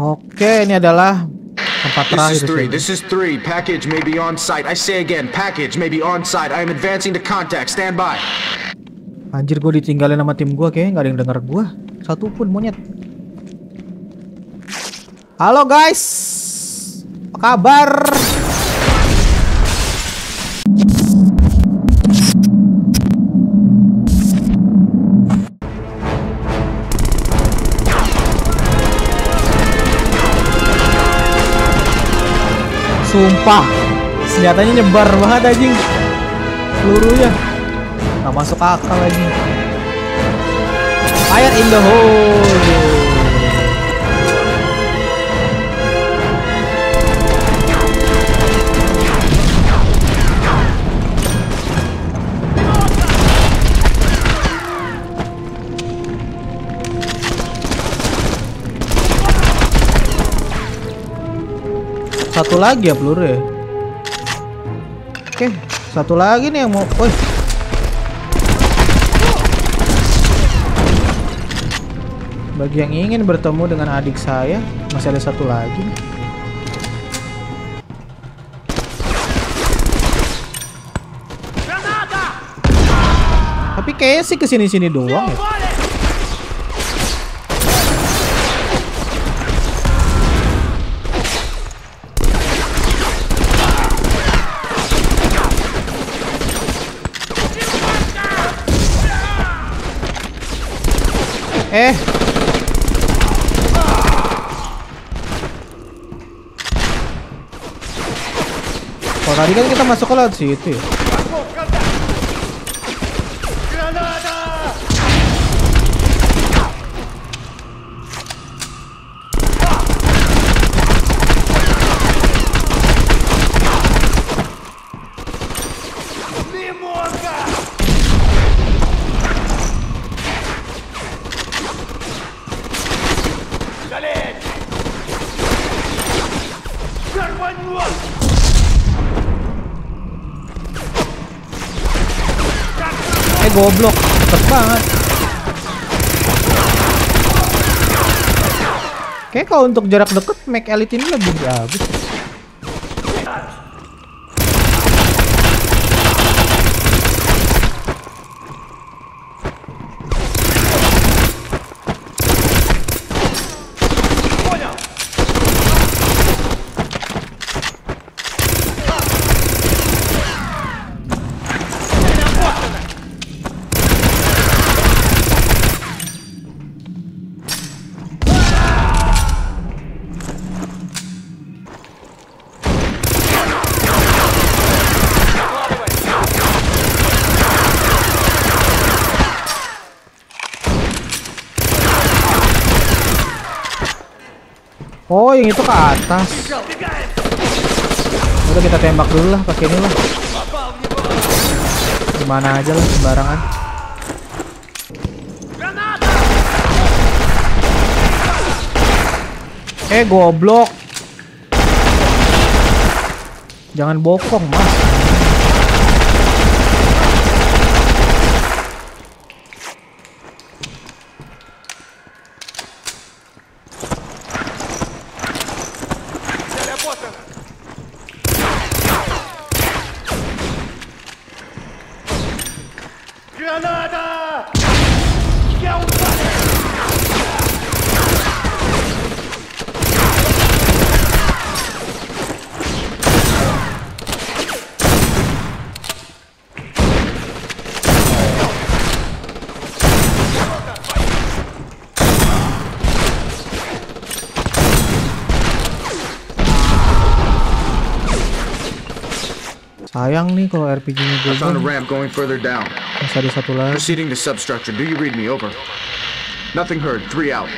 Oke, ini adalah tempat This terakhir. is three. This is three. Package may be on site. I say again, package may be on site. I am advancing to contact. Stand by. Anjir gue ditinggalin sama tim gue kayaknya nggak ada yang denger gue. Satu pun monyet. Halo guys. Apa kabar? Sumpah. Senjatanya nyebar banget anjing. Pelurunya Nggak masuk akal lagi. Fire in the hole Satu lagi ya peluru ya Oke Satu lagi nih yang mau Woi Bagi yang ingin bertemu dengan adik saya, masih ada satu lagi. Tapi kayaknya sih ke sini-sini doang ya. Eh, Oh tadi kan kita masuk ke laut situ ya. Goblok, cepet banget. Kayak kalau untuk jarak deket Mac Elite ini lebih bagus. Oh, yang itu ke atas. Udah kita tembak dulu lah pakai ini lah. Gimana aja lah sembarangan. Eh goblok. Jangan bokong, Mas. Sayang nih kalau RPG-nya I found a gue ramp going further down. masih ada satu lagi. Proceeding to substructure. Do you read me? Over. Nothing heard. Three out.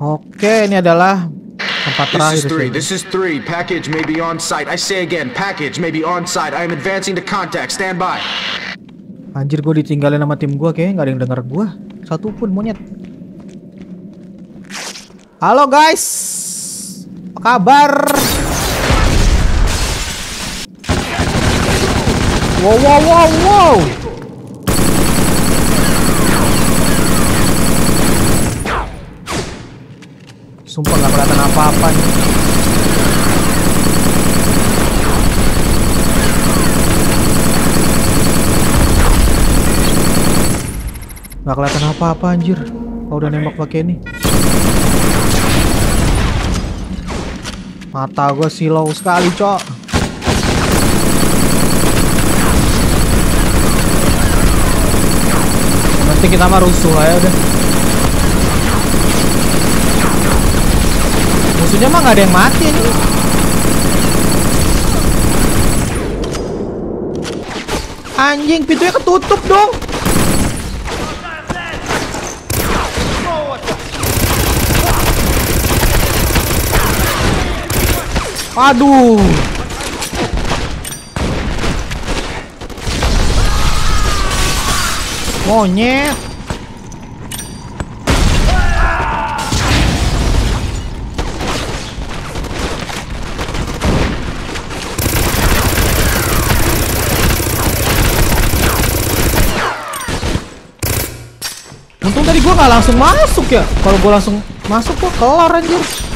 Oke, ini adalah tempat This terakhir. is three. This is three. Package may be on site. I say again, package may be on site. I am advancing to contact. Stand by. Anjir gue ditinggalin sama tim gue kayaknya nggak ada yang denger gue. Satu pun monyet. Halo guys. Apa kabar? Wow wow wow wow. Sumpah nggak kelihatan apa-apa nih. Nggak kelihatan apa-apa anjir. Kalau udah nembak pakai ini. Mata gue silau sekali, cok. Nanti kita mah rusuh lah ya udah. Musuhnya mah nggak ada yang mati ini. Anjing, pintunya ketutup dong. Aduh. Monyet. Untung tadi gua nggak langsung masuk ya. Kalau gua langsung masuk gua kelar anjir.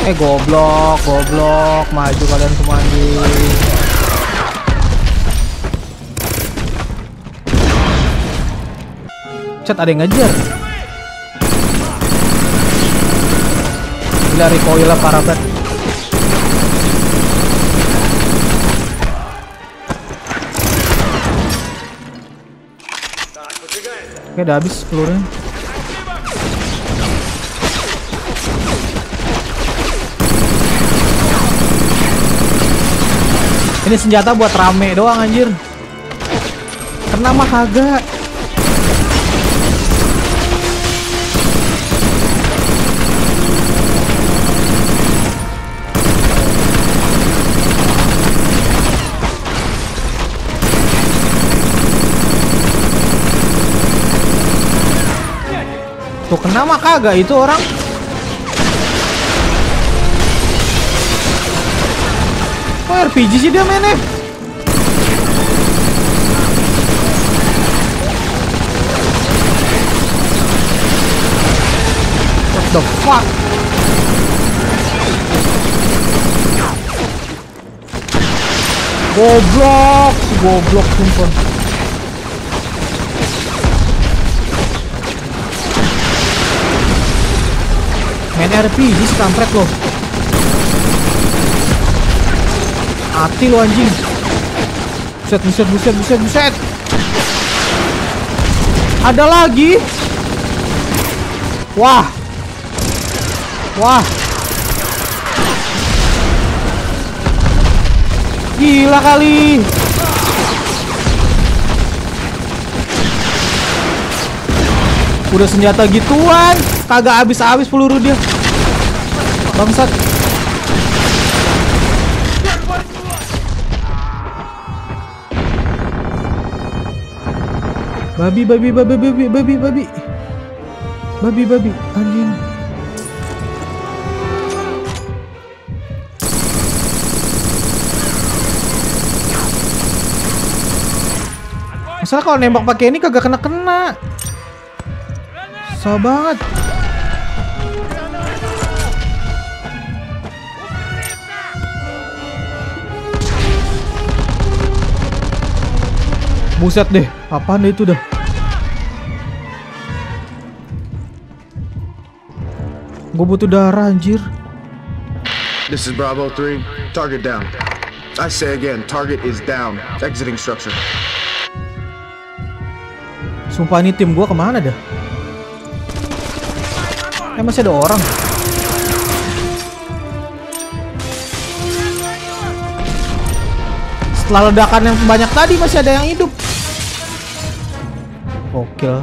Eh goblok, goblok, maju kalian semua anjing. Cet ada yang ngejar. Gila recoil parah banget. Oke, udah habis pelurunya. Ini senjata buat rame doang anjir. Kena mah kagak. Tuh kena mah kagak itu orang. RPG sih dia mainnya? What the fuck? Goblok, goblok sumpah. Main RPG sih kampret loh. Mati lu anjing. Buset, buset, buset, buset, buset. Ada lagi. Wah. Wah. Gila kali. Udah senjata gituan, kagak habis-habis peluru dia. Bangsat. Babi, babi, babi, babi, babi, babi. Babi, babi, anjing. Masalah kalau nembak pakai ini kagak kena-kena. Susah banget. Buset deh, apaan itu dah? Gue butuh darah anjir. This is Bravo 3. Target down. I say again, target is down. Exiting structure. Sumpah ini tim gua ke mana dah? Eh masih ada orang. Setelah ledakan yang banyak tadi masih ada yang hidup gokil.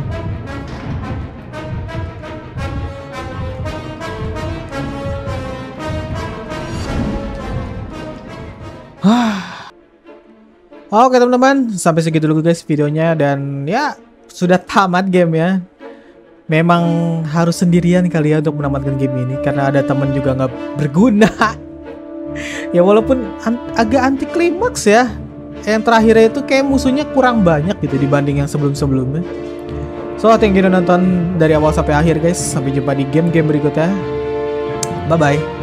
Oke teman-teman, sampai segitu dulu guys videonya. Dan ya sudah tamat game ya. Memang harus sendirian kali ya untuk menamatkan game ini. Karena ada temen juga nggak berguna. ya walaupun an agak anti klimaks ya, yang terakhirnya itu kayak musuhnya kurang banyak gitu dibanding yang sebelum-sebelumnya. So, thank you udah nonton dari awal sampai akhir guys. Sampai jumpa di game-game berikutnya. Bye-bye.